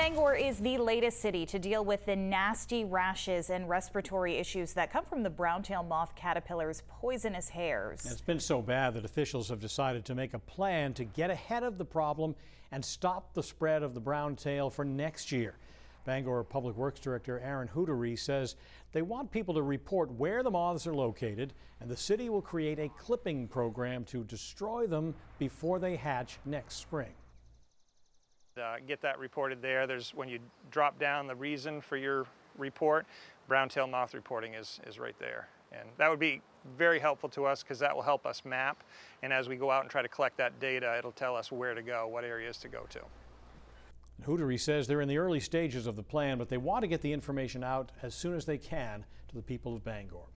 Bangor is the latest city to deal with the nasty rashes and respiratory issues that come from the brown-tailed moth caterpillar's poisonous hairs. It's been so bad that officials have decided to make a plan to get ahead of the problem and stop the spread of the brown tail for next year. Bangor Public Works Director Aaron Huotari says they want people to report where the moths are located, and the city will create a clipping program to destroy them before they hatch next spring. Uh, get that reported there. There's when you drop down the reason for your report, brown-tailed moth reporting is, is right there. And that would be very helpful to us because that will help us map. And as we go out and try to collect that data, it'll tell us where to go, what areas to go to. Huotari says they're in the early stages of the plan, but they want to get the information out as soon as they can to the people of Bangor.